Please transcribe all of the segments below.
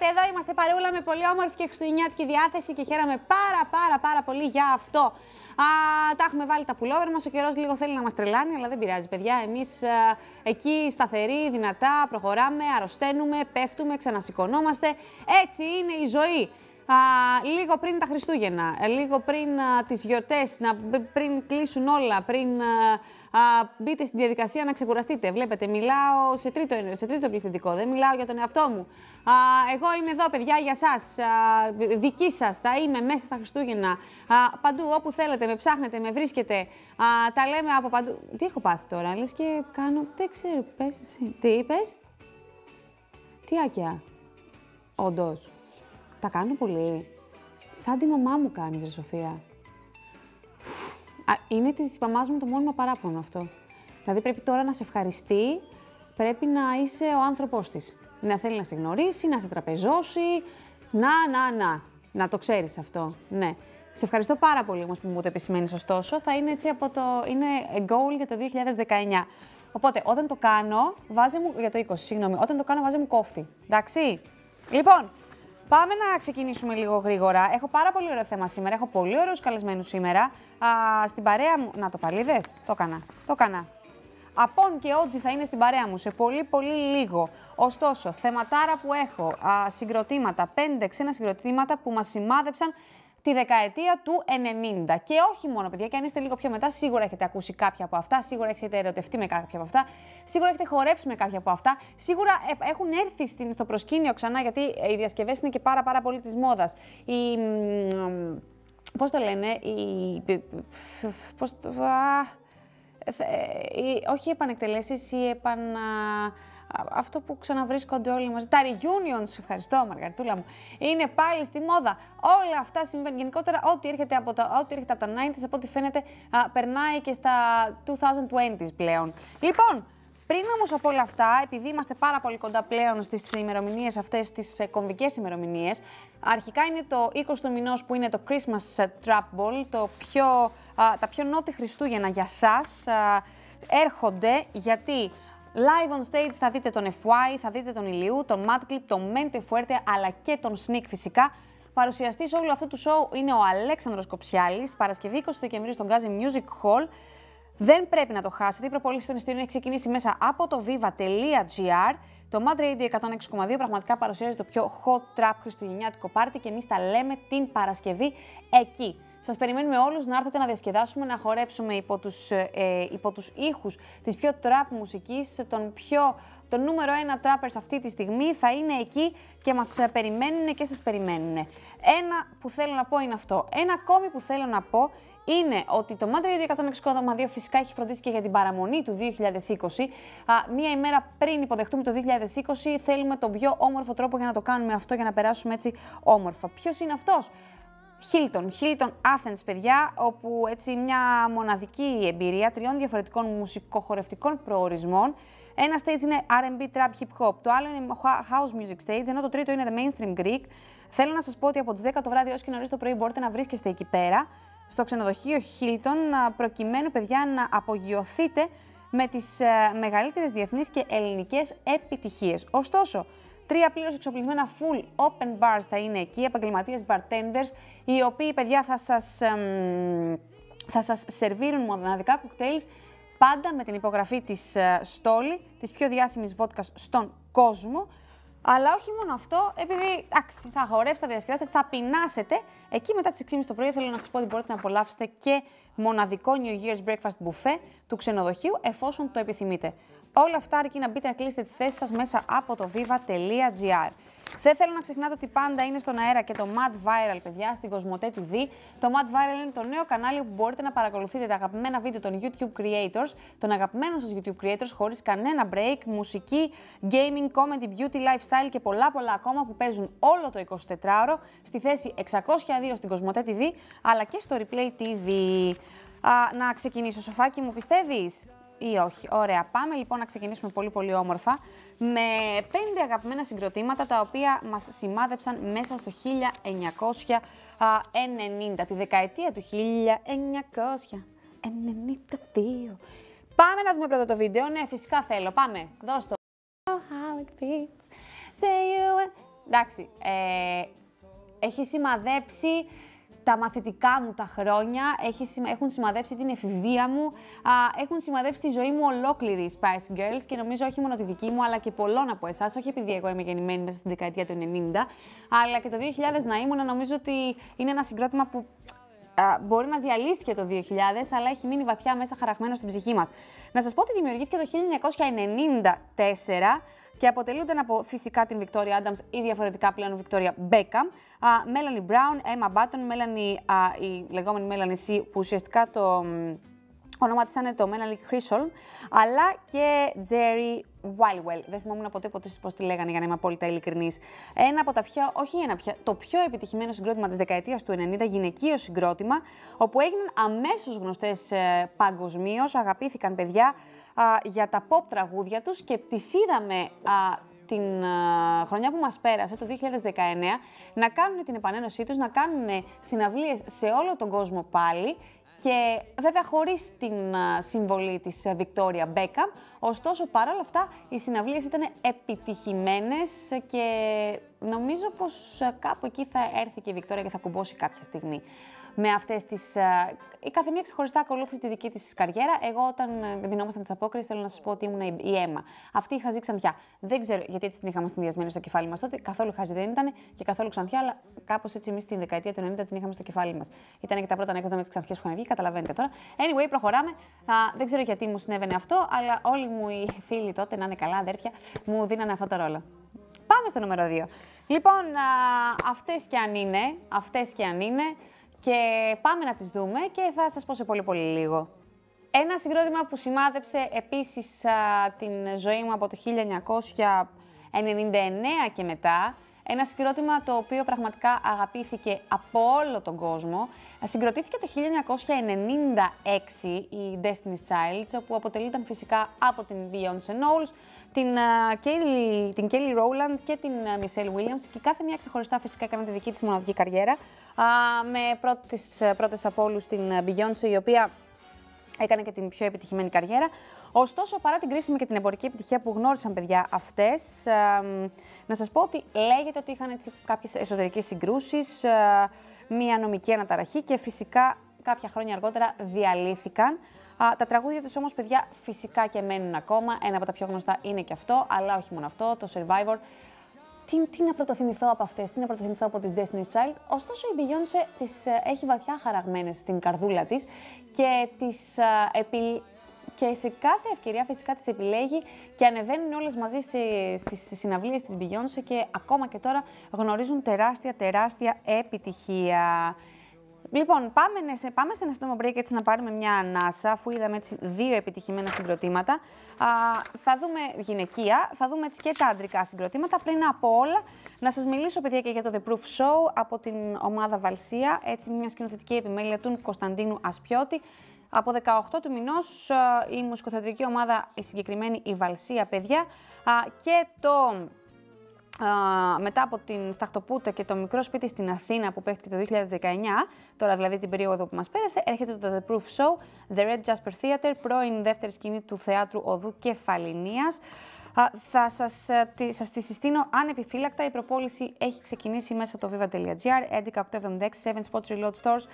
ήρθατε εδώ. Είμαστε παρούλα με πολύ όμορφη και χριστουγεννιάτικη διάθεση και χαίρομαι πάρα πάρα πάρα πολύ για αυτό. Α, τα έχουμε βάλει τα πουλόβερ μα. Ο καιρός λίγο θέλει να μας τρελάνει, αλλά δεν πειράζει, παιδιά. Εμείς εκεί σταθεροί, δυνατά, προχωράμε, αρρωσταίνουμε, πέφτουμε, ξανασηκωνόμαστε. Έτσι είναι η ζωή. Α, λίγο πριν τα Χριστούγεννα, ε, λίγο πριν α, τις γιορτές, να, πριν κλείσουν όλα, πριν α, μπείτε στη διαδικασία να ξεκουραστείτε. Βλέπετε, μιλάω σε τρίτο, σε τρίτο πληθυντικό, δεν μιλάω για τον εαυτό μου. Α, εγώ είμαι εδώ, παιδιά, για σας, α, δική σας, θα είμαι μέσα στα Χριστούγεννα, α, παντού, όπου θέλετε, με ψάχνετε, με βρίσκετε, α, τα λέμε από παντού. Τι έχω πάθει τώρα, λες και κάνω, δεν ξέρω, πες εσύ. Τι είπες; Τι άκια, όντως. Τα κάνω πολύ. Σαν τη μαμά μου κάνεις, ρε Σοφία. Α, είναι της μαμάς μου το μόνιμο παράπονο αυτό. Δηλαδή πρέπει τώρα να σε ευχαριστεί, πρέπει να είσαι ο άνθρωπός της. Να θέλει να σε γνωρίσει, να σε τραπεζώσει, να, να, να. Να το ξέρεις αυτό, ναι. Σε ευχαριστώ πάρα πολύ όμως που μου το επισημαίνεις ωστόσο. Θα είναι έτσι από το... είναι goal για το 2019. Οπότε, όταν το κάνω, βάζε μου... για το 20, συγγνώμη. Όταν το κάνω, βάζε μου κόφτη. Εντάξει. Λοιπόν, Πάμε να ξεκινήσουμε λίγο γρήγορα. Έχω πάρα πολύ ωραίο θέμα σήμερα. Έχω πολύ ωραίους καλεσμένους σήμερα. Α, στην παρέα μου. Να το παλίδες; Το έκανα. Το έκανα. Απόν και Ότζι θα είναι στην παρέα μου σε πολύ πολύ λίγο. Ωστόσο, θεματάρα που έχω, α, συγκροτήματα, πέντε ξένα συγκροτήματα που μας σημάδεψαν τη δεκαετία του 90. Και όχι μόνο, παιδιά, και αν είστε λίγο πιο μετά, σίγουρα έχετε ακούσει κάποια από αυτά, σίγουρα έχετε ερωτευτεί με κάποια από αυτά, σίγουρα έχετε χορέψει με κάποια από αυτά, σίγουρα ε, έχουν έρθει στο προσκήνιο ξανά, γιατί οι διασκευές είναι και πάρα, πάρα πολύ της μόδας. Η. Πώς το λένε, η. Πώς το. Ε, όχι οι επανεκτελέσεις, οι επανα αυτό που ξαναβρίσκονται όλοι μαζί. Τα reunions, ευχαριστώ Μαργαριτούλα μου, είναι πάλι στη μόδα. Όλα αυτά συμβαίνουν. Γενικότερα, ό,τι έρχεται από τα, ό,τι έρχεται από τα 90s, από ό,τι φαίνεται, α, περνάει και στα 2020s πλέον. Λοιπόν, πριν όμως από όλα αυτά, επειδή είμαστε πάρα πολύ κοντά πλέον στις ημερομηνίες αυτές, τι ε, κομβικές ημερομηνίες, αρχικά είναι το 20 του μηνός που είναι το Christmas Trap Ball, το πιο, α, τα πιο νότι Χριστούγεννα για σας. έρχονται γιατί Live on stage θα δείτε τον FY, θα δείτε τον Ηλιού, τον Mad Clip, τον Mente Fuerte, αλλά και τον Sneak φυσικά. Παρουσιαστής όλου αυτού του show είναι ο Αλέξανδρος Κοψιάλης, Παρασκευή 20 Δεκεμβρίου στον Gazi Music Hall. Δεν πρέπει να το χάσετε. Η προπόληση των ειστήριων έχει ξεκινήσει μέσα από το viva.gr. Το Mad Radio 106,2 πραγματικά παρουσιάζει το πιο hot trap χριστουγεννιάτικο πάρτι και εμείς τα λέμε την Παρασκευή εκεί. Σας περιμένουμε όλους να έρθετε να διασκεδάσουμε, να χορέψουμε υπό τους, ε, ε υπό τους ήχους της πιο τραπ μουσικής, τον πιο το νούμερο ένα τράπερ αυτή τη στιγμή θα είναι εκεί και μας ε, περιμένουν και σας περιμένουν. Ένα που θέλω να πω είναι αυτό. Ένα ακόμη που θέλω να πω είναι ότι το Mad Radio 106,2 φυσικά έχει φροντίσει και για την παραμονή του 2020. Α, μία ημέρα πριν υποδεχτούμε το 2020, θέλουμε τον πιο όμορφο τρόπο για να το κάνουμε αυτό, για να περάσουμε έτσι όμορφα. Ποιος είναι αυτός; Hilton, Hilton Athens, παιδιά, όπου έτσι μια μοναδική εμπειρία τριών διαφορετικών μουσικοχορευτικών προορισμών. Ένα stage είναι R&B, Trap, Hip Hop, το άλλο είναι House Music Stage, ενώ το τρίτο είναι The Mainstream Greek. Θέλω να σας πω ότι από τις 10 το βράδυ έως και νωρίς το πρωί μπορείτε να βρίσκεστε εκεί πέρα, στο ξενοδοχείο Hilton, προκειμένου, παιδιά, να απογειωθείτε με τις ε, μεγαλύτερες διεθνείς και ελληνικές επιτυχίες. Ωστόσο, Τρία πλήρως εξοπλισμένα full open bars θα είναι εκεί, επαγγελματίες bartenders, οι οποίοι παιδιά θα σας θα σας σερβίρουν μοναδικά κοκτέιλς πάντα με την υπογραφή της uh, Στόλη, της πιο διάσημης βότκας στον κόσμο. Αλλά όχι μόνο αυτό, επειδή εντάξει, θα χορέψετε, θα διασκεδάσετε, θα πεινάσετε. Εκεί μετά τις 6.30 το πρωί θέλω να σας πω ότι μπορείτε να απολαύσετε και μοναδικό New Year's Breakfast Buffet του ξενοδοχείου, εφόσον το επιθυμείτε. Όλα αυτά αρκεί να μπείτε να κλείσετε τη θέση σας μέσα από το viva.gr. Δεν θέλω να ξεχνάτε ότι πάντα είναι στον αέρα και το Mad Viral, παιδιά, στην Κοσμοτέ TV. Το Mad Viral είναι το νέο κανάλι που μπορείτε να παρακολουθείτε τα αγαπημένα βίντεο των YouTube creators, των αγαπημένων σας YouTube creators, χωρίς κανένα break, μουσική, gaming, comedy, beauty, lifestyle και πολλά πολλά ακόμα που παίζουν όλο το 24ωρο στη θέση 602 στην Κοσμοτέ TV, αλλά και στο Replay TV. Α, να ξεκινήσω, Σοφάκι μου, πιστεύεις; Ή όχι. Ωραία. Πάμε λοιπόν να ξεκινήσουμε πολύ πολύ όμορφα με πέντε αγαπημένα συγκροτήματα τα οποία μας σημάδεψαν μέσα στο 1990, τη δεκαετία του 1992. Πάμε να δούμε πρώτα το βίντεο. Ναι, φυσικά θέλω. Πάμε. Δώσ' το. εντάξει, ε, έχει σημαδέψει τα μαθητικά μου τα χρόνια, έχει, έχουν σημαδέψει την εφηβεία μου, α, έχουν σημαδέψει τη ζωή μου ολόκληρη οι Spice Girls και νομίζω όχι μόνο τη δική μου, αλλά και πολλών από εσάς. Όχι επειδή εγώ είμαι γεννημένη μέσα στην δεκαετία του 90, αλλά και το 2000 να ήμουν, νομίζω ότι είναι ένα συγκρότημα που μπορεί να διαλύθηκε το 2000, αλλά έχει μείνει βαθιά μέσα χαραγμένο στην ψυχή μας. Να σας πω ότι δημιουργήθηκε το 1994 και αποτελούνται από φυσικά την Victoria Adams ή διαφορετικά πλέον Victoria Beckham, Melanie Brown, Emma Button, Melanie, η λεγόμενη Melanie C, που ουσιαστικά το όνομά της είναι το Melanie Chrysol, αλλά και Jerry Wilewell. Δεν θυμόμουν ποτέ ποτέ πώς τη λέγανε για να είμαι απόλυτα ειλικρινής. Ένα από τα πιο, όχι ένα πια, το πιο επιτυχημένο συγκρότημα της δεκαετίας του 90, γυναικείο συγκρότημα, όπου έγιναν αμέσως γνωστές ε, παγκοσμίως, αγαπήθηκαν παιδιά για τα pop τραγούδια τους και τις είδαμε την χρονιά που μας πέρασε, το 2019, να κάνουν την επανένωσή τους, να κάνουν συναυλίες σε όλο τον κόσμο πάλι και βέβαια χωρίς την συμβολή της Βικτόρια Μπέκα. Ωστόσο, παρόλα αυτά, οι συναυλίες ήταν επιτυχημένες και νομίζω πως κάπου εκεί θα έρθει και η Βικτόρια και θα κουμπώσει κάποια στιγμή με αυτές τις. Η κάθε μία ξεχωριστά ακολούθησε τη δική της καριέρα. Εγώ, όταν δινόμασταν τις απόκριση, θέλω να σας πω ότι ήμουν η αίμα. Αυτή η χαζή ξανθιά. Δεν ξέρω γιατί έτσι την είχαμε συνδυασμένη στο κεφάλι μας τότε. Καθόλου χαζή δεν ήταν και καθόλου ξανθιά, αλλά κάπως έτσι εμείς την δεκαετία του 90 την είχαμε στο κεφάλι μας. Ήταν και τα πρώτα ανέκδοτα με τις ξανθιές που είχαν βγει, καταλαβαίνετε τώρα. Anyway, προχωράμε. Α, δεν ξέρω γιατί μου συνέβαινε αυτό, αλλά όλοι μου οι φίλοι τότε, να είναι καλά, αδέρφια, μου δίνανε αυτό το ρόλο. Πάμε στο νούμερο 2. Λοιπόν, αυτές και αν είναι, αυτές και αν είναι, και πάμε να τις δούμε και θα σας πω σε πολύ πολύ λίγο. Ένα συγκρότημα που σημάδεψε επίσης την ζωή μου από το 1999 και μετά, ένα συγκρότημα το οποίο πραγματικά αγαπήθηκε από όλο τον κόσμο. Συγκροτήθηκε το 1996 η Destiny's Child, όπου αποτελείται φυσικά από την Beyoncé Knowles, την, uh, Kelly, την Kelly Rowland και την uh, Michelle Williams και κάθε μια ξεχωριστά φυσικά έκανε τη δική της μοναδική καριέρα με πρώτες, πρώτες από όλους την Beyoncé, η οποία έκανε και την πιο επιτυχημένη καριέρα. Ωστόσο, παρά την κρίσιμη και την εμπορική επιτυχία που γνώρισαν παιδιά αυτές, να σας πω ότι λέγεται ότι είχαν έτσι κάποιες εσωτερικές συγκρούσεις, μία νομική αναταραχή και φυσικά κάποια χρόνια αργότερα διαλύθηκαν. τα τραγούδια τους όμως, παιδιά, φυσικά και μένουν ακόμα. Ένα από τα πιο γνωστά είναι και αυτό, αλλά όχι μόνο αυτό, το Survivor τι, τι να πρωτοθυμηθώ από αυτές, τι να πρωτοθυμηθώ από τις Destiny's Child. Ωστόσο, η Beyoncé τις ε, έχει βαθιά χαραγμένες στην καρδούλα της και τις ε, επι... Και σε κάθε ευκαιρία φυσικά τις επιλέγει και ανεβαίνουν όλες μαζί στις συναυλίες της Beyoncé και ακόμα και τώρα γνωρίζουν τεράστια, τεράστια επιτυχία. Λοιπόν, πάμε σε, πάμε σε ένα σύντομο break έτσι να πάρουμε μια ανάσα, αφού είδαμε έτσι δύο επιτυχημένα συγκροτήματα. Α, θα δούμε γυναικεία, θα δούμε έτσι και τα αντρικά συγκροτήματα. Πριν από όλα, να σας μιλήσω, παιδιά, και για το The Proof Show από την ομάδα Βαλσία, έτσι μια σκηνοθετική επιμέλεια του Κωνσταντίνου Ασπιώτη. Από 18 του μηνός η μουσικοθεατρική ομάδα, η συγκεκριμένη η Βαλσία, παιδιά, και το μετά από την Σταχτοπούτα και το μικρό σπίτι στην Αθήνα που παίχτηκε το 2019, τώρα δηλαδή την περίοδο που μας πέρασε, έρχεται το The Proof Show, The Red Jasper Theater, πρώην δεύτερη σκηνή του Θεάτρου Οδού Κεφαλινίας. Θα σας, ε, τη, σας τη συστήνω ανεπιφύλακτα. Η προπόληση έχει ξεκινήσει μέσα από το viva.gr, 11876, 7 Spots Reload Stores,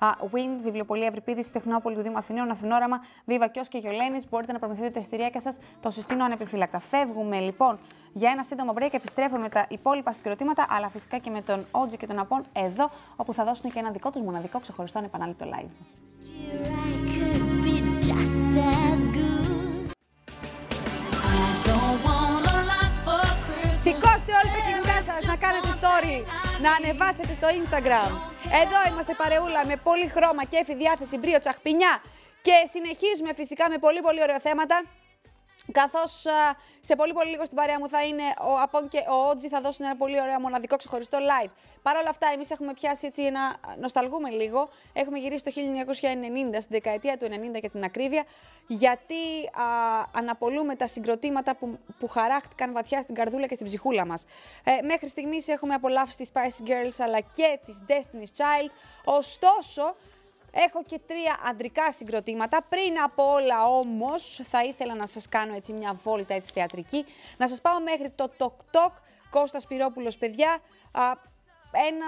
Wind, Βιβλιοπολία Ευρυπίδης, Τεχνόπολη του Δήμου Αθηναίων, Αθηνόραμα, Viva Κιό και Γιολένης. Μπορείτε να προμηθείτε τα ειστηριακά σας. Το συστήνω ανεπιφύλακτα. Φεύγουμε λοιπόν για ένα σύντομο break. Επιστρέφουμε με τα υπόλοιπα συγκροτήματα, αλλά φυσικά και με τον Ότζι και τον Απόν εδώ, όπου θα δώσουν και ένα δικό τους μοναδικό ξεχωριστό επανάληπτο live. Κάνετε story, να ανεβάσετε στο Instagram. Εδώ είμαστε παρεούλα με πολύ χρώμα, κέφι, διάθεση, μπρίο, τσαχπινιά και συνεχίζουμε φυσικά με πολύ πολύ ωραία θέματα. Καθώς σε πολύ πολύ λίγο στην παρέα μου θα είναι ο Απόν και ο Ότζι, θα δώσουν ένα πολύ ωραίο μοναδικό ξεχωριστό live. Παρ' όλα αυτά, εμείς έχουμε πιάσει έτσι ένα. νοσταλγούμε λίγο. Έχουμε γυρίσει το 1990, στην δεκαετία του 90 για την ακρίβεια, γιατί α, αναπολούμε τα συγκροτήματα που, που χαράχτηκαν βαθιά στην καρδούλα και στην ψυχούλα μας. Ε, μέχρι στιγμής έχουμε απολαύσει τις Spice Girls αλλά και τις Destiny's Child. Ωστόσο, Έχω και τρία αντρικά συγκροτήματα. Πριν από όλα όμως θα ήθελα να σας κάνω έτσι μια βόλτα έτσι θεατρική. Να σας πάω μέχρι το Tok Tok Κώστας Σπυρόπουλος, παιδιά, ένα,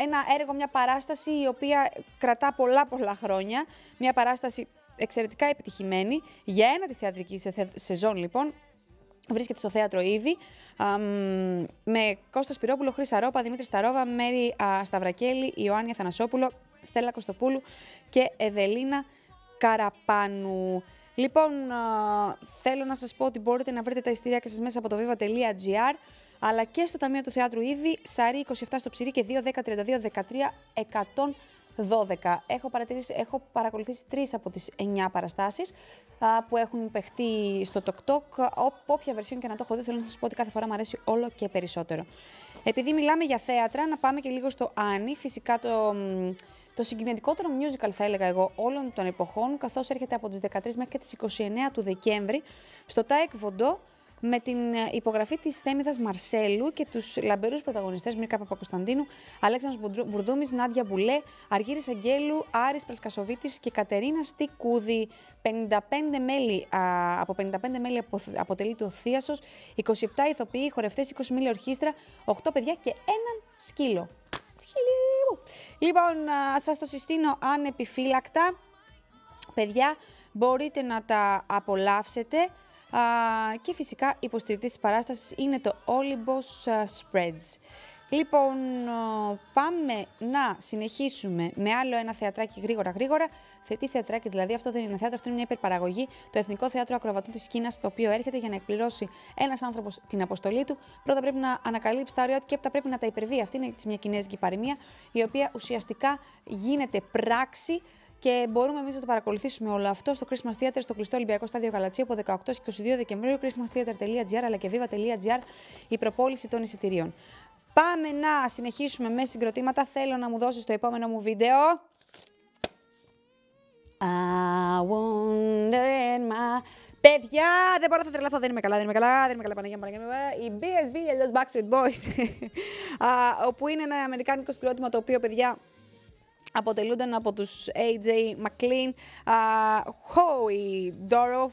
ένα έργο, μια παράσταση η οποία κρατά πολλά πολλά χρόνια. Μια παράσταση εξαιρετικά επιτυχημένη για ένα τη θεατρική σεζόν λοιπόν. Βρίσκεται στο θέατρο ήδη με Κώστας Σπυρόπουλο, Χρύσα Ρόπα, Δημήτρη Σταρόβα, Μέρη Σταυρακέλη, Ιωάννη Θανασόπουλο, Στέλλα Κωστοπούλου και Εδελίνα Καραπάνου. Λοιπόν, θέλω να σας πω ότι μπορείτε να βρείτε τα ειστήρια και σας μέσα από το viva.gr αλλά και στο Ταμείο του Θεάτρου ήδη, Σαρή 27 στο Ψηρή και 2, 10, 32, 13, 112. Έχω, έχω παρακολουθήσει τρεις από τις 9 παραστάσεις που έχουν παιχτεί στο TokTok. Όποια βερσιόν και να το έχω δει, θέλω να σας πω ότι κάθε φορά μου αρέσει όλο και περισσότερο. Επειδή μιλάμε για θέατρα, να πάμε και λίγο στο Άννη. Φυσικά το, το συγκινητικότερο musical, θα έλεγα εγώ, όλων των εποχών, καθώς έρχεται από τις 13 μέχρι και τις 29 του Δεκέμβρη στο ΤΑΕΚ Βοντό με την ε, υπογραφή της Θέμηθας Μαρσέλου και τους λαμπερούς πρωταγωνιστές Μίρκα Παπακοσταντίνου, Αλέξανδρος Μπουρδούμης, Νάντια Μπουλέ, Αργύρης Αγγέλου, Άρης Πρασκασοβίτης και Κατερίνα Στικούδη. 55 μέλη, α, από 55 μέλη αποτελεί το Θίασος, 27 ηθοποιοί, χορευτές, 20 μέλη ορχήστρα, 8 παιδιά και έναν σκύλο. Λοιπόν, σας το συστήνω ανεπιφύλακτα. Παιδιά, μπορείτε να τα απολαύσετε και φυσικά υποστηρικτή της παράστασης είναι το Olibos Spreads. Λοιπόν, πάμε να συνεχίσουμε με άλλο ένα θεατράκι γρήγορα γρήγορα. Θετή θεατράκι, δηλαδή αυτό δεν είναι ένα θέατρο, αυτό είναι μια υπερπαραγωγή. Το Εθνικό Θέατρο Ακροβατών της Κίνας, το οποίο έρχεται για να εκπληρώσει ένας άνθρωπος την αποστολή του. Πρώτα πρέπει να ανακαλύψει τα ωριά του και έπειτα πρέπει να τα υπερβεί. Αυτή είναι μια κινέζικη παροιμία, η οποία ουσιαστικά γίνεται πράξη και μπορούμε εμείς να το παρακολουθήσουμε όλο αυτό στο Christmas Theater, στο κλειστό Ολυμπιακό Στάδιο Γαλατσίου από 18 και 22 Δεκεμβρίου, christmastheater.gr αλλά και viva.gr η προπόληση των εισιτηρίων. Πάμε να συνεχίσουμε με συγκροτήματα. Θέλω να μου δώσεις το επόμενο μου βίντεο. I wonder my... Παιδιά, δεν μπορώ να τρελαθώ, δεν είμαι καλά, δεν είμαι καλά, δεν είμαι καλά, Παναγία Παναγία. Η BSB, αλλιώς Backstreet Boys, όπου είναι ένα αμερικάνικο συγκρότημα το οποίο, παιδιά, αποτελούνταν από τους AJ McLean, Howie Dorough,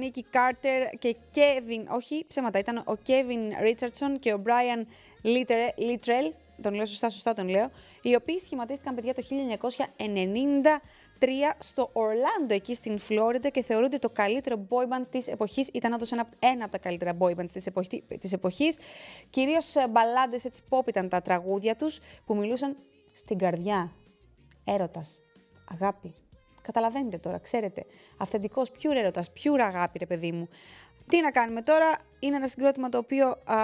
Nicky Carter και Kevin, όχι ψέματα, ήταν ο Kevin Richardson και ο Brian Littrell, τον λέω σωστά, σωστά τον λέω, οι οποίοι σχηματίστηκαν παιδιά το 1993 στο Ορλάντο εκεί στην Φλόριντα και θεωρούνται το καλύτερο boy band της εποχής, ήταν όντως ένα, ένα από τα καλύτερα boy bands της, εποχή, της εποχής, κυρίως ε, μπαλάντες έτσι pop ήταν τα τραγούδια τους που μιλούσαν στην καρδιά Έρωτας. Αγάπη. Καταλαβαίνετε τώρα, ξέρετε. Αυθεντικός, πιούρ έρωτας, πιούρ αγάπη, ρε παιδί μου. Τι να κάνουμε τώρα, είναι ένα συγκρότημα το οποίο, α,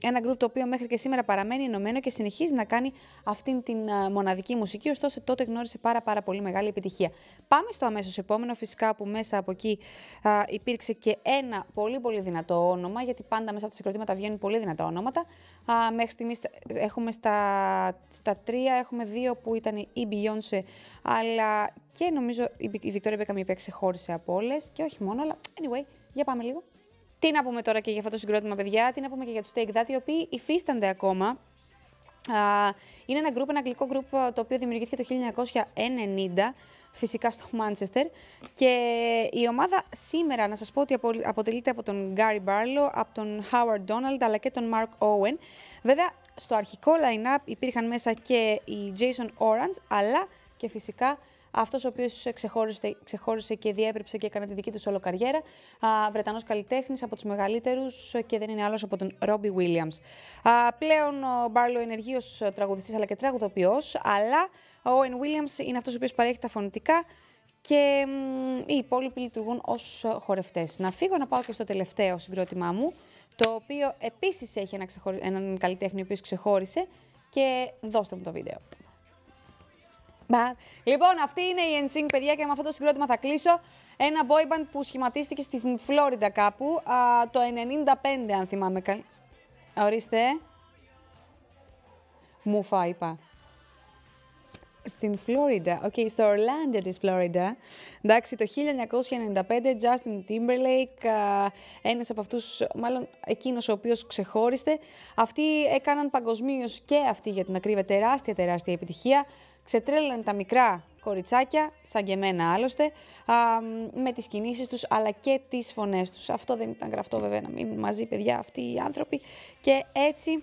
ένα γκρουπ το οποίο μέχρι και σήμερα παραμένει ενωμένο και συνεχίζει να κάνει αυτήν την μοναδική μουσική, ωστόσο τότε γνώρισε πάρα πάρα πολύ μεγάλη επιτυχία. Πάμε στο αμέσως επόμενο, φυσικά που μέσα από εκεί α, υπήρξε και ένα πολύ πολύ δυνατό όνομα, γιατί πάντα μέσα από τα συγκροτήματα βγαίνουν πολύ δυνατά ονόματα. Α, μέχρι στιγμής έχουμε στα, στα τρία, έχουμε δύο που ήταν η Beyoncé, αλλά και νομίζω η, η Victoria Beckham η οποία ξεχώρισε από όλες και όχι μόνο, αλλά anyway, για πάμε λίγο. Τι να πούμε τώρα και για αυτό το συγκρότημα, παιδιά, τι να πούμε και για τους Take That, οι οποίοι υφίστανται ακόμα. Είναι ένα group, ένα αγγλικό group το οποίο δημιουργήθηκε το 1990 φυσικά στο Manchester και η ομάδα σήμερα να σας πω ότι αποτελείται από τον Gary Barlow, από τον Howard Donald αλλά και τον Mark Owen. Βέβαια στο αρχικό line-up υπήρχαν μέσα και η Jason Orange αλλά και φυσικά αυτός ο οποίος ξεχώρισε, ξεχώρισε και διέπρεψε και έκανε τη δική του όλο καριέρα. Βρετανός καλλιτέχνης από τους μεγαλύτερους και δεν είναι άλλος από τον Ρόμπι Williams. Α, πλέον ο Μπάρλο ενεργεί ω τραγουδιστής αλλά και τραγουδοποιός, αλλά ο Owen Williams είναι αυτός ο οποίος παρέχει τα φωνητικά και οι υπόλοιποι λειτουργούν ως χορευτές. Να φύγω να πάω και στο τελευταίο συγκρότημά μου, το οποίο επίσης έχει ένα έναν καλλιτέχνη ο οποίος ξεχώρισε και δώστε μου το βίντεο. Λοιπόν, αυτή είναι η NSYNC, παιδιά, και με αυτό το συγκρότημα θα κλείσω. Ένα boy band που σχηματίστηκε στη Φλόριντα κάπου, α, το 95, αν θυμάμαι καλά. Ορίστε. Μουφα, είπα. Στην Φλόριντα, OK, okay, στο Ορλάντο της Φλόριντα. Εντάξει, το 1995, Justin Timberlake, α, ένας από αυτούς, μάλλον εκείνος ο οποίος ξεχώρισε. Αυτοί έκαναν παγκοσμίως και αυτοί για την ακρίβεια τεράστια, τεράστια επιτυχία ξετρέλανε τα μικρά κοριτσάκια, σαν και εμένα άλλωστε, α, με τις κινήσεις τους αλλά και τις φωνές τους. Αυτό δεν ήταν γραφτό βέβαια να μείνουν μαζί παιδιά αυτοί οι άνθρωποι και έτσι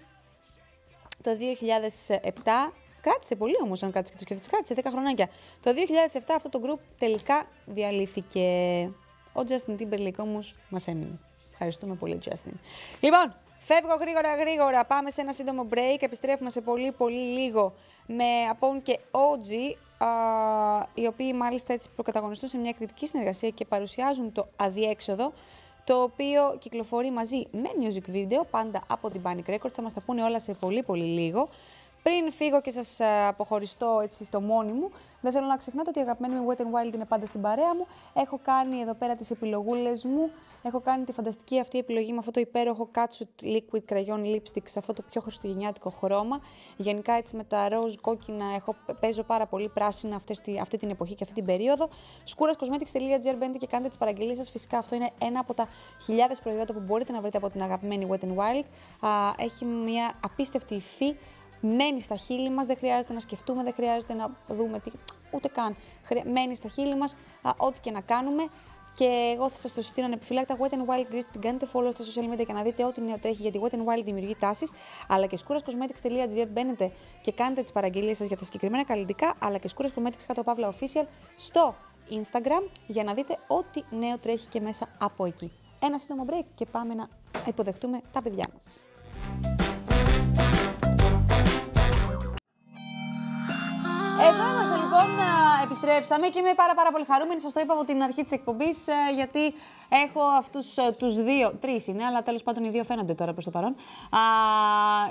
το 2007 Κράτησε πολύ όμως, αν κάτσε και το σκεφτεί. Κράτησε 10 χρονάκια. Το 2007 αυτό το group τελικά διαλύθηκε. Ο Justin Timberlake όμως μας έμεινε. Ευχαριστούμε πολύ, Justin. Λοιπόν, φεύγω γρήγορα γρήγορα. Πάμε σε ένα σύντομο break. Επιστρέφουμε σε πολύ πολύ λίγο με Απόν και OG, α, οι οποίοι μάλιστα έτσι προκαταγωνιστούν σε μια κριτική συνεργασία και παρουσιάζουν το αδιέξοδο το οποίο κυκλοφορεί μαζί με music video, πάντα από την Panic Records. Θα μας τα πούνε όλα σε πολύ πολύ λίγο. Πριν φύγω και σας ε, αποχωριστώ έτσι στο μόνη μου, δεν θέλω να ξεχνάτε ότι η αγαπημένη μου Wet n Wild είναι πάντα στην παρέα μου. Έχω κάνει εδώ πέρα τις επιλογούλες μου. Έχω κάνει τη φανταστική αυτή επιλογή με αυτό το υπέροχο Catsuit Liquid Crayon Lipstick σε αυτό το πιο χριστουγεννιάτικο χρώμα. Γενικά έτσι με τα ροζ κόκκινα έχω, παίζω πάρα πολύ πράσινα αυτή, αυτή την εποχή και αυτή την περίοδο. Skourascosmetics.gr μπαίνετε και κάνετε τις παραγγελίες σας. Φυσικά αυτό είναι ένα από τα χιλιάδες προϊόντα που μπορείτε να βρείτε από την αγαπημένη Wet n Wild. Α, έχει μια απίστευτη υφή μένει στα χείλη μας, δεν χρειάζεται να σκεφτούμε, δεν χρειάζεται να δούμε τι, ούτε καν. Μένει στα χείλη μας, ό,τι και να κάνουμε. Και εγώ θα σας το συστήνω ανεπιφυλάκτα Wet n Wild Greece. Την κάνετε follow στα social media και να δείτε ό,τι νέο τρέχει γιατί Wet n Wild δημιουργεί τάσεις. Αλλά και Skourascosmetics.gr μπαίνετε και κάνετε τις παραγγελίες σας για τα συγκεκριμένα καλλυντικά. Αλλά και Skouras Cosmetics κάτω παύλα official στο Instagram για να δείτε ό,τι νέο τρέχει και μέσα από εκεί. Ένα σύντομο break και πάμε να υποδεχτούμε τα παιδιά μας. Εδώ είμαστε λοιπόν, επιστρέψαμε και είμαι πάρα, πάρα πολύ χαρούμενη. Σας το είπα από την αρχή της εκπομπής, ε, γιατί έχω αυτούς ε, τους δύο. Τρεις είναι, αλλά τέλος πάντων οι δύο φαίνονται τώρα προς το παρόν. Α,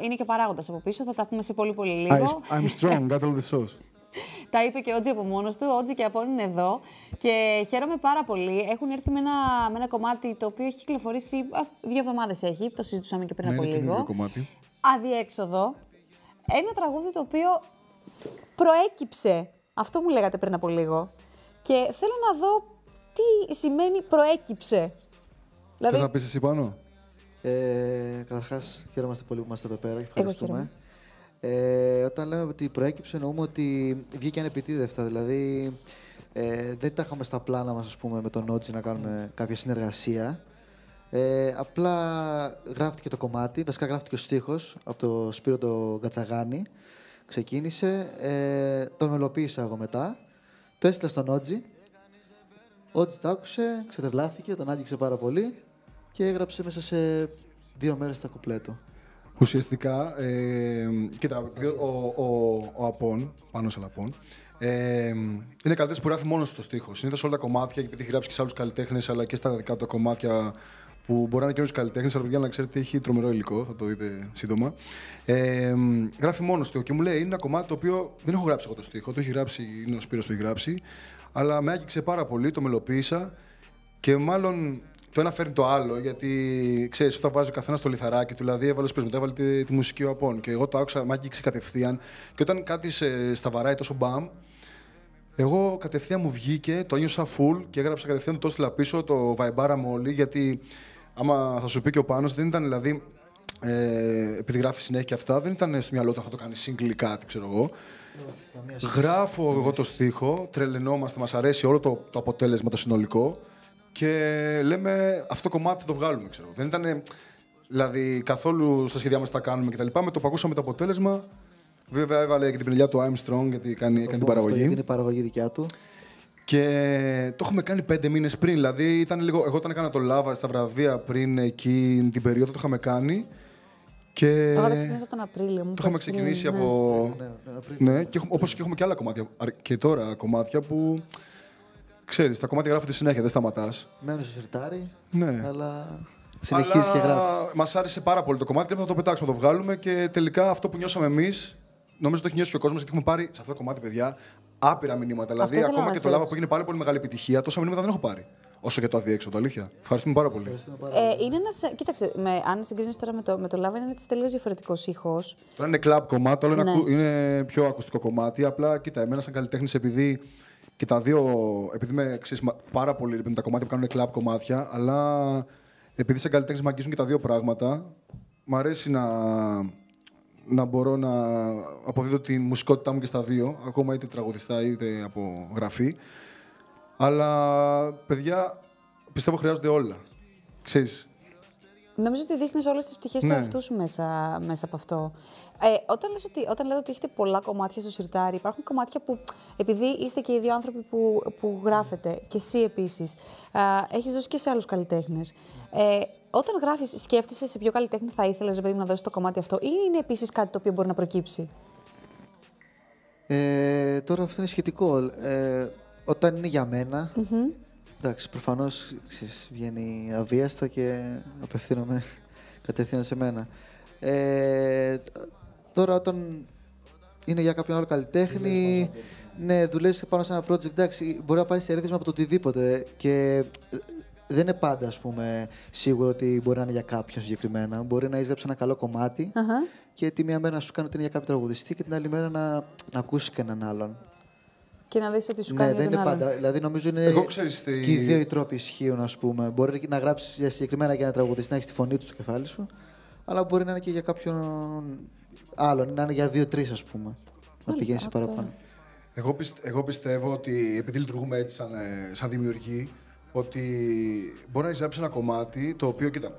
είναι και παράγοντας από πίσω, θα τα πούμε σε πολύ πολύ λίγο. I'm strong, got all the sauce. Τα είπε και ο Ότζι από μόνος του. Ο Ότζι και από είναι εδώ. Και χαίρομαι πάρα πολύ. Έχουν έρθει με ένα, με ένα κομμάτι το οποίο έχει κυκλοφορήσει. Α, δύο εβδομάδες έχει. Το συζητούσαμε και πριν ναι, από λίγο. Κομμάτι. Αδιέξοδο. Ένα τραγούδι το οποίο προέκυψε. Αυτό μου λέγατε πριν από λίγο. Και θέλω να δω τι σημαίνει προέκυψε. Δηλαδή... Θες να πεις εσύ πάνω; Ε, Καταρχάς, χαίρομαστε πολύ που είμαστε εδώ πέρα. Ευχαριστούμε. Ε, όταν λέμε ότι προέκυψε, εννοούμε ότι βγήκε ανεπιτίδευτα. Δηλαδή, ε, δεν τα είχαμε στα πλάνα μας, ας πούμε, με τον Νότζι να κάνουμε κάποια συνεργασία. Ε, απλά γράφτηκε το κομμάτι, βασικά γράφτηκε ο στίχος από το Σπύρο το Γκατσαγάνη ξεκίνησε, ε, τον μελοποίησα εγώ μετά, το έστειλα στον Ότζι, ο Ότζι το άκουσε, ξετρελάθηκε, τον άγγιξε πάρα πολύ και έγραψε μέσα σε δύο μέρες τα κουπλέτο. Ουσιαστικά, ε, κοίτα, ο, ο, ο Απόν, πάνω σε Απόν, ε, είναι καλλιτέχνη που γράφει μόνος στο στίχο. Συνήθως όλα τα κομμάτια, γιατί έχει γράψει και σε άλλους καλλιτέχνες, αλλά και στα δικά του κομμάτια που μπορεί να είναι και καλλιτέχνε, αλλά παιδιά να ξέρετε έχει τρομερό υλικό, θα το δείτε σύντομα. Ε, γράφει μόνος του και μου λέει: Είναι ένα κομμάτι το οποίο δεν έχω γράψει εγώ το στίχο, το έχει γράψει, είναι ο Σπύρος το έχει γράψει, αλλά με άγγιξε πάρα πολύ, το μελοποίησα και μάλλον το ένα φέρνει το άλλο, γιατί ξέρεις, όταν βάζει ο καθένας το λιθαράκι του, δηλαδή έβαλες σπίτι έβαλε τη, τη, μουσική ο Απών. Και εγώ το άκουσα, με άγγιξε κατευθείαν. Και όταν κάτι σε, σταβαράει τόσο μπαμ, εγώ κατευθείαν μου βγήκε, το ένιωσα full και έγραψα κατευθείαν το έστειλα πίσω, το βαϊμπάραμε όλοι, γιατί άμα θα σου πει και ο Πάνος, δεν ήταν δηλαδή, ε, επειδή γράφει συνέχεια και αυτά, δεν ήταν στο μυαλό του θα το κάνει single κάτι, ξέρω εγώ. Γράφω εγώ το στίχο, τρελαινόμαστε, μας αρέσει όλο το, το αποτέλεσμα, το συνολικό και λέμε αυτό το κομμάτι το βγάλουμε, ξέρω. Δεν ήταν δηλαδή καθόλου στα σχέδιά μας τα κάνουμε κτλ. Με το που ακούσαμε το αποτέλεσμα, βέβαια έβαλε και την πινελιά του I'm Strong γιατί κάνει, κάνει την παραγωγή. Γιατί είναι η παραγωγή δικιά του. Και το έχουμε κάνει πέντε μήνες πριν. Δηλαδή, ήταν λίγο, εγώ όταν έκανα το Λάβα στα βραβεία πριν εκεί την περίοδο, το είχαμε κάνει. Και... Το είχατε ξεκινήσει από τον Απρίλιο. Μου το είχαμε ξεκινήσει από. Ναι, ναι, ναι, ναι και όπως και έχουμε και άλλα κομμάτια. Και τώρα κομμάτια που. Ξέρεις, τα κομμάτια γράφονται συνέχεια, δεν σταματάς. Μένω στο σιρτάρι. Ναι. Αλλά συνεχίζεις και γράφεις. Μας άρεσε πάρα πολύ το κομμάτι και θα το πετάξουμε, το βγάλουμε. Και τελικά αυτό που νιώσαμε εμείς, νομίζω το έχει νιώσει και ο κόσμος, γιατί έχουμε πάρει σε αυτό το κομμάτι, παιδιά, άπειρα μηνύματα. Δηλαδή, ακόμα και το Λάβα που έγινε πάρα πολύ μεγάλη επιτυχία, τόσα μηνύματα δεν έχω πάρει. Όσο και το αδιέξοδο, αλήθεια. Ευχαριστούμε πάρα πολύ. Ε, είναι ένας. Κοίταξε, με, αν συγκρίνεις τώρα με το, με το Λάβα, είναι ένας τελείως διαφορετικός ήχος. Τώρα είναι κλαμπ κομμάτι, άλλο ναι. είναι πιο ακουστικό κομμάτι. Απλά, κοίτα, εμένα σαν καλλιτέχνης, επειδή και τα δύο. Επειδή με ξέρεις, πάρα πολύ με τα κομμάτια που κάνουν κλαμπ κομμάτια, αλλά επειδή σαν καλλιτέχνης με αγγίζουν και τα δύο πράγματα, μου αρέσει να να μπορώ να αποδίδω τη μουσικότητά μου και στα δύο, ακόμα είτε τραγουδιστά είτε από γραφή. Αλλά, παιδιά, πιστεύω χρειάζονται όλα. Ξέρεις, Νομίζω ότι δείχνεις όλες τις πτυχές Ναι. του εαυτού σου μέσα, μέσα από αυτό. Ε, όταν, λες ότι, όταν λέτε ότι έχετε πολλά κομμάτια στο σιρτάρι, υπάρχουν κομμάτια που, επειδή είστε και οι δύο άνθρωποι που, που γράφετε, και εσύ επίσης, έχεις δώσει και σε άλλους καλλιτέχνες. Ε, όταν γράφεις, σκέφτεσαι σε ποιο καλλιτέχνη θα ήθελες παιδί μου, να δώσεις το κομμάτι αυτό, ή είναι επίσης κάτι το οποίο μπορεί να προκύψει; Ε, τώρα αυτό είναι σχετικό. Ε, όταν είναι για μένα, εντάξει, προφανώς ξέρεις, βγαίνει αβίαστα και απευθύνομαι κατευθείαν σε μένα. Ε, τώρα όταν είναι για κάποιον άλλο καλλιτέχνη, ναι, δουλεύεις πάνω σε ένα project, εντάξει, μπορεί να πάρεις ερέθισμα από το οτιδήποτε και ε, δεν είναι πάντα, ας πούμε, σίγουρο ότι μπορεί να είναι για κάποιον συγκεκριμένα. Μπορεί να εισρέψει ένα καλό κομμάτι Αχα. και τη μία μέρα να σου κάνει ότι είναι για κάποιο τραγουδιστή και την άλλη μέρα να, να ακούσεις και έναν άλλον. Και να δεις ότι σου Ναι, κάνει δεν για είναι τον άλλον. πάντα. Δηλαδή, νομίζω είναι. Εγώ ξέρεις τι- Και οι δύο οι τρόποι ισχύουν, ας πούμε. Μπορεί να γράψεις για συγκεκριμένα για ένα τραγουδιστή, να έχεις τη φωνή του στο κεφάλι σου, αλλά μπορεί να είναι και για κάποιον άλλον, να είναι για δύο-τρει, ας πούμε. Να πηγαίνεις σε αυτό. παραπάνω. Εγώ, πιστε- εγώ πιστεύω ότι επειδή λειτουργούμε έτσι σαν, ε, σαν δημιουργοί, ότι μπορεί να εισράψει ένα κομμάτι το οποίο, κοίτα,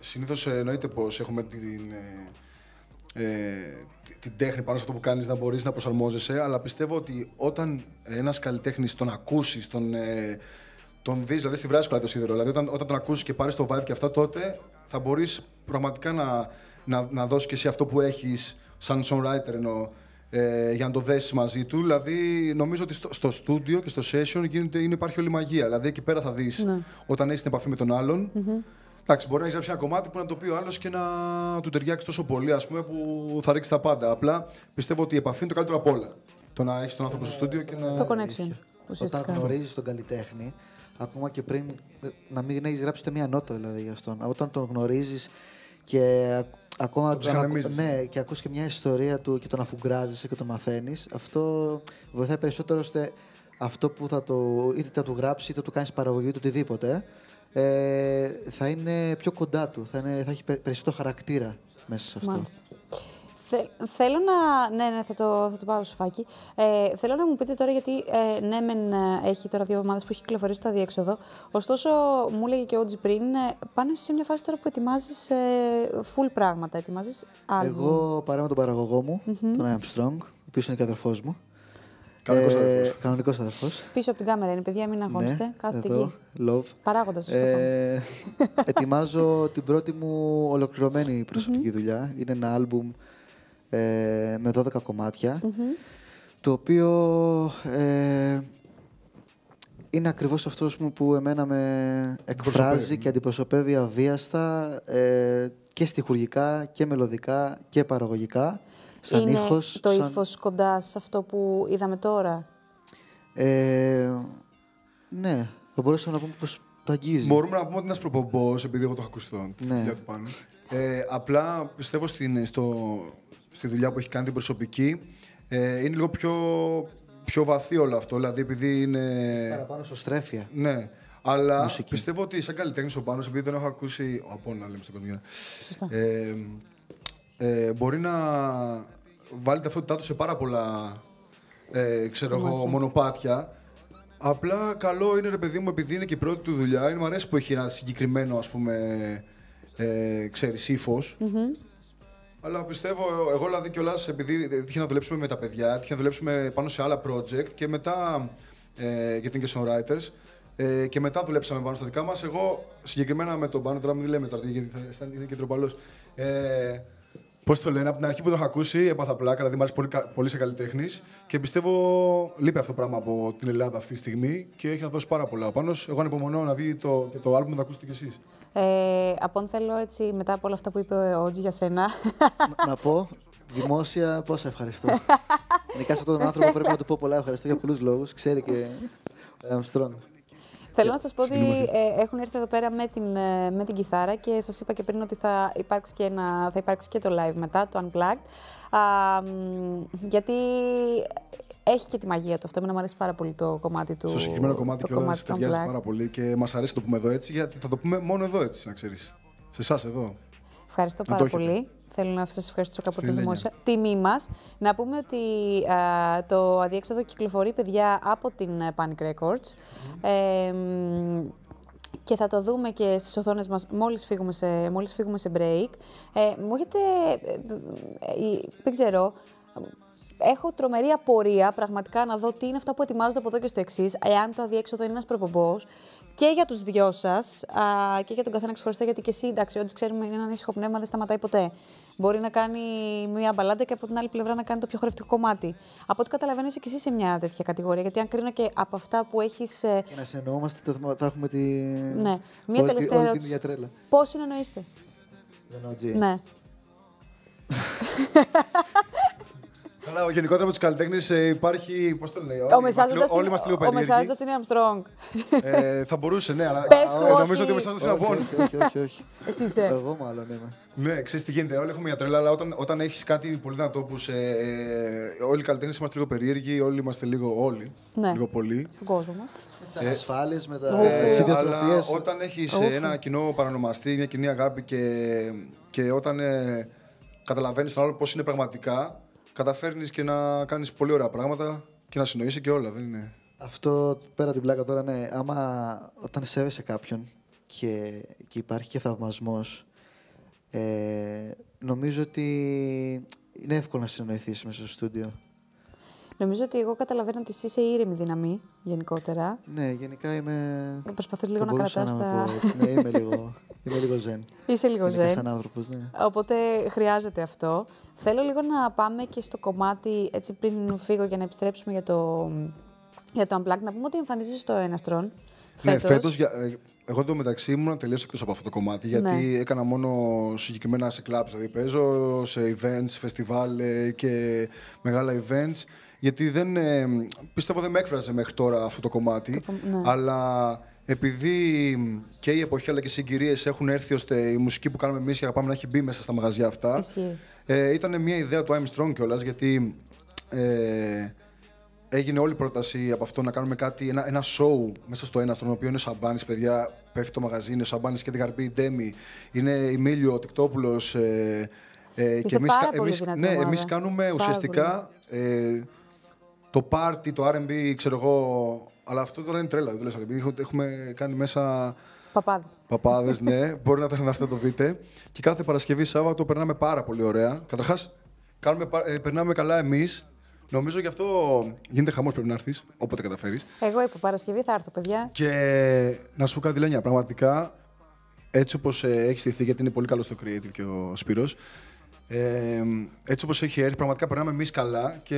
συνήθως εννοείται πως έχουμε την, ε, ε, τη- την τέχνη πάνω σε αυτό που κάνεις να μπορείς να προσαρμόζεσαι, αλλά πιστεύω ότι όταν ένας καλλιτέχνης τον ακούσεις, τον, ε, τον δεις, δηλαδή στη βράση κολλάει το σίδερο. Δηλαδή, όταν, όταν τον ακούσεις και πάρεις το vibe και αυτά, τότε θα μπορείς πραγματικά να, να, να δώσεις και εσύ αυτό που έχεις σαν songwriter εννοώ, ε, για να το δέσει μαζί του. Δηλαδή, νομίζω ότι στο, στο studio και στο session γίνεται, είναι, υπάρχει όλη η μαγεία. Δηλαδή, εκεί πέρα θα δεις Ναι. όταν έχεις την επαφή με τον άλλον. Εντάξει, μπορεί να έχεις γράψει ένα κομμάτι που να το πει ο άλλος και να του ταιριάξει τόσο πολύ, ας πούμε, που θα ρίξει τα πάντα. Απλά πιστεύω ότι η επαφή είναι το καλύτερο από όλα. Το να έχεις τον άνθρωπο στο στούντιο και να. Το connection. Όταν Ουσιαστικά. γνωρίζεις τον καλλιτέχνη, ακόμα και πριν ε, να μην έχεις γράψει ούτε μία νότα δηλαδή για αυτόν. Όταν τον γνωρίζεις και ακ- ακόμα Τον ψυχανεμίζεις. ναι, και ακούς και μια ιστορία του και τον αφουγκράζεσαι και τον μαθαίνεις, αυτό βοηθάει περισσότερο ώστε αυτό που θα το, είτε θα του γράψεις είτε θα του κάνεις παραγωγή είτε οτιδήποτε, ε, θα είναι πιο κοντά του, θα, είναι, θα έχει πε- περισσότερο χαρακτήρα μέσα σε αυτό. Μάλιστα. Θε- θέλω να. Ναι, ναι, θα το, θα το πάω στο φάκι. Ε, θέλω να μου πείτε τώρα, γιατί ε, ναι, μεν ε, έχει τώρα δύο εβδομάδε που έχει κυκλοφορήσει το αδιέξοδο. Ωστόσο, μου έλεγε και ο Ότζι πριν, ε, πάνε σε μια φάση τώρα που ετοιμάζεις ε, full πράγματα. Ετοιμάζεις άλμπουμ. Εγώ παρά με τον παραγωγό μου, τον I Am Strong, ο οποίος είναι και αδερφός μου. Κανονικός αδερφός. Κανονικός αδερφός. Πίσω από την κάμερα είναι, παιδιά, μην αγχώνεστε. Ναι, Κάθετε εδώ, εκεί. Love. Παράγοντας, σα το πω. Ε, ετοιμάζω την πρώτη μου ολοκληρωμένη προσωπική δουλειά. Είναι ένα άλμπουμ ε, με 12 κομματια το οποίο ε, είναι ακριβώς αυτό ας πούμε, που εμένα με εκφράζει Αντιπροσωπεύει. και αντιπροσωπεύει αβίαστα ε, και στιχουργικά και μελωδικά και παραγωγικά. Σαν είναι ήχος, το σαν- ύφος κοντά σε αυτό που είδαμε τώρα; Ε, ναι, θα μπορούσαμε να πούμε πως το αγγίζει. Μπορούμε να πούμε ότι είναι ένας προπομπός, επειδή εγώ το έχω ακούσει στο- τη Ναι. δουλειά του πάνω. Ε, απλά πιστεύω στην, στο, στη δουλειά που έχει κάνει την προσωπική ε, είναι λίγο πιο, πιο βαθύ όλο αυτό. Δηλαδή, επειδή είναι. Παραπάνω στο στρέφεια. Ναι. Αλλά Μουσική. πιστεύω ότι σαν καλλιτέχνης ο Πάνος, επειδή δεν έχω ακούσει. Ο Απόλλωνα, λέμε στο κομμάτι. Σωστά. Ε, ε, μπορεί να βάλει την ταυτότητά του σε πάρα πολλά ε, ξέρω εγώ, μονοπάτια. Απλά καλό είναι ρε παιδί μου, επειδή είναι και η πρώτη του δουλειά, είναι, μου αρέσει που έχει ένα συγκεκριμένο ας πούμε, ε, ξέρεις, ύφος. Αλλά πιστεύω, εγώ δηλαδή κιόλας, επειδή έτυχε να δουλέψουμε με τα παιδιά, έτυχε να δουλέψουμε πάνω σε άλλα project και μετά. Ε, γιατί είναι και songwriters. Ε, και μετά δουλέψαμε πάνω στα δικά μας. Εγώ συγκεκριμένα με τον Πάνο, τώρα μην λέμε τώρα γιατί θα αισθάνεται- είναι και τροπαλός. Ε, Πώς το λένε, από την αρχή που το έχω ακούσει, έπαθα πλάκα, δηλαδή μου αρέσει πολύ, κα- πολύ σε καλλιτέχνης και πιστεύω λείπει αυτό το πράγμα από την Ελλάδα αυτή τη στιγμή και έχει να δώσει πάρα πολλά. Πάνω, εγώ ανυπομονώ να βγει το, και το album να το ακούσετε κι εσείς. Ε, από θέλω έτσι, μετά από όλα αυτά που είπε ο Ότζι για σένα, να, να πω δημόσια πόσα ευχαριστώ. Ειδικά σε αυτόν τον άνθρωπο πρέπει να του πω πολλά ευχαριστώ για πολλούς λόγους. Ξέρει και I'm strong. Θέλω να σας πω ότι ε, έχουν έρθει εδώ πέρα με την, ε, με την κιθάρα και σας είπα και πριν ότι θα υπάρξει και, ένα, θα υπάρξει και το live μετά, το Unplugged. Α, μ, γιατί έχει και τη μαγεία του αυτό. Εμένα μου αρέσει πάρα πολύ το κομμάτι του. Στο συγκεκριμένο κομμάτι το και όλα κομμάτι του ταιριάζει Unplugged. πάρα πολύ και μα αρέσει να το πούμε εδώ έτσι, γιατί θα το πούμε μόνο εδώ έτσι, να ξέρει. Σε εσά εδώ. Ευχαριστώ Να πάρα το έχετε. πολύ. θέλω να σα ευχαριστήσω κάπου Φιλένια. δημόσια. Τιμή μα. Να πούμε ότι α, το αδιέξοδο κυκλοφορεί, παιδιά, από την ε, Panic Records. Ε, μ, και θα το δούμε και στις οθόνες μας μόλις φύγουμε σε, μόλις φύγουμε σε break. Ε, μου έχετε, ε, ε, δεν ξέρω, έχω τρομερή απορία πραγματικά να δω τι είναι αυτά που ετοιμάζονται από εδώ και στο εξής. Εάν το αδιέξοδο είναι ένας προπομπός και για τους δυο σας α, και για τον καθένα ξεχωριστά, γιατί και εσύ, εντάξει, ό,τι ξέρουμε είναι ένα ήσυχο πνεύμα, δεν σταματάει ποτέ. Μπορεί να κάνει μία μπαλάντα και από την άλλη πλευρά να κάνει το πιο χορευτικό κομμάτι. Από ό,τι καταλαβαίνω, είσαι και εσύ σε μια τέτοια κατηγορία. Γιατί αν κρίνω και από αυτά που έχεις. Ε, Για να συνεννοούμαστε, θα, θα έχουμε τη. Ναι. Μία όλη, τελευταία όλη ερώτηση. την ίδια τρέλα. Πώς συνεννοείστε; Δεν OG. Ναι. Καλά, γενικότερα με τους καλλιτέχνες υπάρχει. Πώς το λέει, Ο όλοι είμαστε μεσάζοντας λίγο- όλοι είναι- είμαστε λίγο ο μεσάζοντας περίεργοι. είναι Armstrong. Ε, θα μπορούσε, ναι, αλλά Πες του ε, ότι- νομίζω ότι ο μεσάζοντας είναι όχι, από όχι, όχι, όχι, όχι. Εσύ είσαι. Εγώ μάλλον είμαι. Ναι, ξέρεις τι γίνεται. Όλοι έχουμε μια τρέλα, αλλά όταν, όταν έχεις κάτι πολύ δυνατό που σε. Ε, όλοι οι καλλιτέχνες είμαστε λίγο περίεργοι, όλοι είμαστε λίγο. Όλοι. Ναι. Λίγο πολύ. Στον κόσμο μας. Με τι ανασφάλειες, με τα Ε, αλλά ιδιοτροπίε. όταν έχεις Οφ. ένα κοινό παρανομαστή, μια κοινή αγάπη και, και όταν ε, καταλαβαίνεις τον άλλο πώς είναι πραγματικά, καταφέρνεις και να κάνεις πολύ ωραία πράγματα και να συνοείσαι και όλα. Δεν είναι. Αυτό πέρα την πλάκα τώρα, ναι. Άμα όταν σέβεσαι κάποιον και, και υπάρχει και θαυμασμός, ε, νομίζω ότι είναι εύκολο να συνεννοηθεί μέσα στο στούντιο. Νομίζω ότι εγώ καταλαβαίνω ότι εσύ είσαι ήρεμη δύναμη γενικότερα. Ναι, γενικά είμαι. Προσπαθείς θα λίγο να μπορούσα κρατάς με τα. πω έτσι. Ναι, είμαι λίγο, είμαι λίγο ζεν. Είσαι λίγο Γενικά ζεν. σαν άνθρωπος, ναι. Οπότε χρειάζεται αυτό. Θέλω λίγο να πάμε και στο κομμάτι, έτσι πριν φύγω για να επιστρέψουμε για το, για το Unplugged, να πούμε ότι εμφανίζεσαι στο Έναστρον. Ναι, φέτος. Εγώ το μεταξύ ήμουν τελείω εκτός από αυτό το κομμάτι. Γιατί Ναι. έκανα μόνο συγκεκριμένα σε clubs. Δηλαδή παίζω σε events, φεστιβάλ ε, και μεγάλα events. Γιατί δεν, ε, πιστεύω δεν με έκφραζε μέχρι τώρα αυτό το κομμάτι. Το κομ- ναι. Αλλά επειδή και η εποχή αλλά και οι συγκυρίες έχουν έρθει ώστε η μουσική που κάνουμε εμείς και αγαπάμε να έχει μπει μέσα στα μαγαζιά αυτά. Ισχύει. Ε, ήταν μια ιδέα του I'm Strong κιόλας, γιατί ε, έγινε όλη η πρόταση από αυτό να κάνουμε κάτι, ένα, ένα show μέσα στο ένα, στον οποίο είναι ο Σαμπάνης, παιδιά. Πέφτει το μαγαζί, είναι ο Σαμπάνης και την Γαρμπή, η Ντέμι, είναι η Μίλιο, ο Τικτόπουλος. Ε, ε, Είστε εμείς, πάρα κα- πολύ εμείς, δυνατή ναι, ομάδα. εμείς κάνουμε Πάρα ουσιαστικά ε, το party, το R&B, ξέρω εγώ, αλλά αυτό τώρα είναι τρέλα, δεν λες R&B. Έχουμε- Έχουμε κάνει μέσα Παπάδες. Παπάδες, ναι. Μπορεί να τα να έρθετε να το δείτε. Και κάθε Παρασκευή Σάββατο περνάμε πάρα πολύ ωραία. Καταρχάς, ε, περνάμε καλά εμείς. Νομίζω γι' αυτό γίνεται χαμός πρέπει να έρθεις, όποτε καταφέρεις. Εγώ είπα Παρασκευή θα έρθω, παιδιά. Και να σου πω κάτι, Λένια, πραγματικά έτσι όπως έχει στηθεί, γιατί είναι πολύ καλός στο creative και ο Σπύρος, ε, έτσι όπως έχει έρθει, πραγματικά περνάμε εμείς καλά και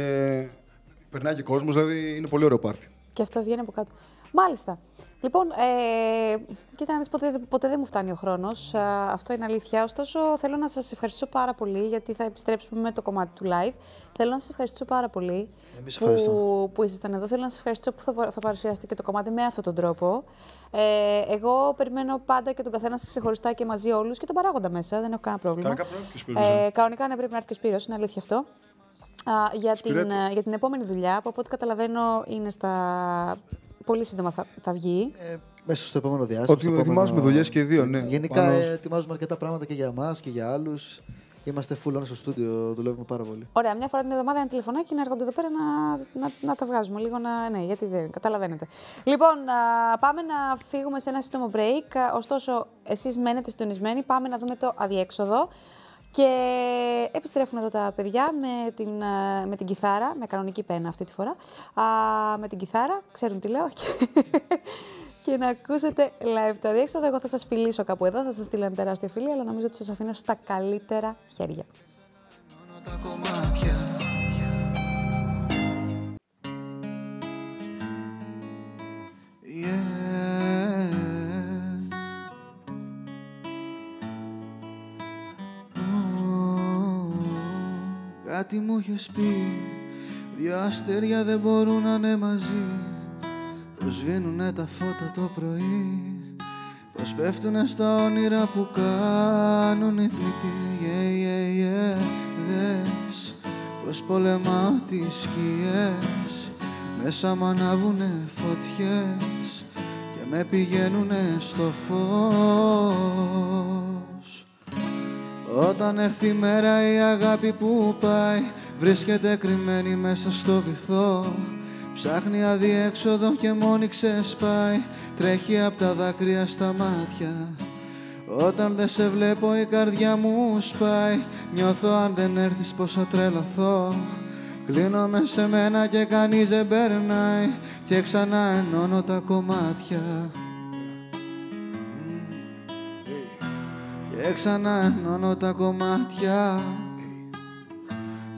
περνάει και κόσμος, δηλαδή είναι πολύ ωραίο πάρτι. Και αυτό βγαίνει από κάτω. Μάλιστα. Λοιπόν, ε, κοίτα να δεις, ποτέ, ποτέ δεν μου φτάνει ο χρόνος. Α, αυτό είναι αλήθεια. Ωστόσο, θέλω να σας ευχαριστήσω πάρα πολύ, γιατί θα επιστρέψουμε με το κομμάτι του live. Θέλω να σας ευχαριστήσω πάρα πολύ Εμείς που, ευχαριστούμε. που ήσασταν εδώ. Θέλω να σας ευχαριστήσω που θα, πα- θα παρουσιάσετε και το κομμάτι με αυτόν τον τρόπο. Ε, εγώ περιμένω πάντα και τον καθένα σας ξεχωριστά και μαζί όλους και τον παράγοντα μέσα. Δεν έχω κανένα πρόβλημα. Κανονικά πρέπει να έρθει και ο Σπύρος, Ε, κανονικά ναι, πρέπει να έρθει και ο Σπύρος, είναι αλήθεια αυτό. Α, για, την, Σπυρέτο. ε, για την επόμενη δουλειά, που από ό,τι καταλαβαίνω είναι στα... πολύ σύντομα θα, θα βγει. Ε, μέσα στο επόμενο διάστημα. Ότι στο επόμενο- ετοιμάζουμε δουλειές και οι δύο, ναι. Γενικά Πάνω- ε, ετοιμάζουμε αρκετά πράγματα και για εμάς και για άλλους. Είμαστε full on στο στούντιο, δουλεύουμε πάρα πολύ. Ωραία, μια φορά την εβδομάδα ένα τηλεφωνάκι να έρχονται εδώ πέρα να, να, να τα βγάζουμε λίγο. Να, ναι, γιατί δεν καταλαβαίνετε. Λοιπόν, α, πάμε να φύγουμε σε ένα σύντομο break. Α, Ωστόσο, εσείς μένετε συντονισμένοι. Πάμε να δούμε το αδιέξοδο. Και επιστρέφουν εδώ τα παιδιά με την, α, με την κιθάρα, με κανονική πένα αυτή τη φορά. Α, με την κιθάρα, ξέρουν τι λέω. Και, και να ακούσετε live το αδιέξοδο. Εγώ θα σας φιλήσω κάπου εδώ, θα σας στείλω ένα τεράστιο φιλί, αλλά νομίζω ότι σας αφήνω στα καλύτερα χέρια. Κάτι μου είχες πει. Δυο αστέρια δεν μπορούν να είναι μαζί. Πως σβήνουνε τα φώτα το πρωί. Πως πέφτουνε στα όνειρα που κάνουν οι θνητοί. Yeah, yeah, yeah. Δες πως πολεμάω τις σκιές. Μέσα μ' ανάβουνε φωτιές Και με πηγαίνουνε στο φως Όταν έρθει η μέρα η αγάπη που πάει Βρίσκεται κρυμμένη μέσα στο βυθό. Ψάχνει αδιέξοδο και μόνη ξεσπάει Τρέχει απ' τα δάκρυα στα μάτια. Όταν δεν σε βλέπω η καρδιά μου σπάει. Νιώθω αν δεν έρθεις πως θα τρελαθώ. Κλείνομαι σε μένα και κανείς δεν περνάει. Και ξανά ενώνω τα κομμάτια Και ξανά ενώνω τα κομμάτια.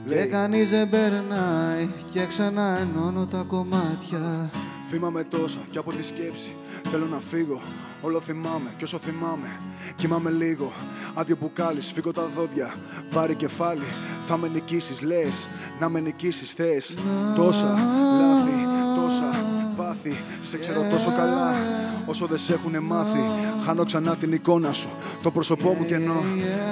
Και κανείς δεν περνάει και ξανά ενώνω τα κομμάτια. Θυμάμαι τόσα κι από τη σκέψη. Θέλω να φύγω. Όλο θυμάμαι κι όσο θυμάμαι. Κοιμάμαι λίγο. Άδειο μπουκάλι, σφίγγω τα δόντια. Βάρη κεφάλι, θα με νικήσεις λες. Να με νικήσεις θες. Τόσα λάθη, τόσα πάθη Σε ξέρω τόσο καλά όσο δεν σε έχουν μάθει. Χάνω ξανά την εικόνα σου Το πρόσωπό μου κενό.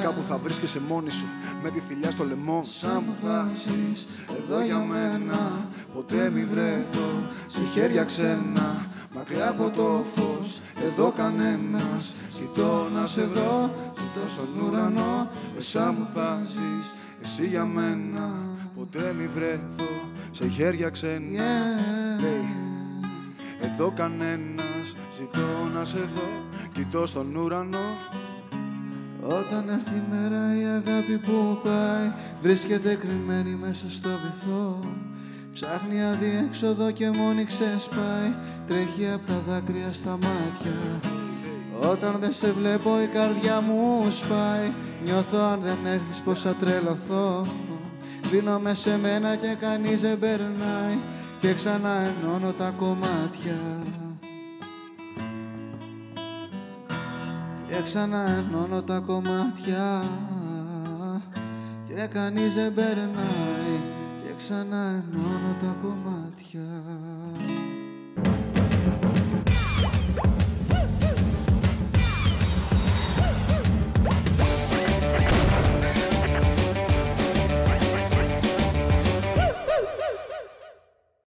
Κάπου θα βρίσκεσαι μόνη σου Με τη θηλιά στο λαιμό. Σαν που θα ζεις εδώ για μένα. Ποτέ μη βρεθώ σε χέρια ξένα. Μακριά από το φως εδώ κανένας. Ζητώ να σε δω, ζητώ στον ουρανό. Μέσα μου θα ζεις εσύ για μένα. Ποτέ μη βρεθώ σε χέρια ξένα. Yeah. Εδώ κανένας ζητώ να σε δω Κοιτώ στον ουρανό. Όταν έρθει η μέρα η αγάπη που πάει Βρίσκεται κρυμμένη μέσα στο βυθό. Ψάχνει αδιέξοδο και μόνη ξεσπάει Τρέχει απ' τα δάκρυα στα μάτια. Όταν δεν σε βλέπω η καρδιά μου σπάει. Νιώθω αν δεν έρθεις πως θα τρελαθώ. Κλείνομαι σε μένα και κανείς δεν περνάει Και ξανά ενώνω τα κομμάτια. Και ξανά ενώνω τα κομμάτια. Και κανείς δεν περνάει. Και ξανά ενώνω τα κομμάτια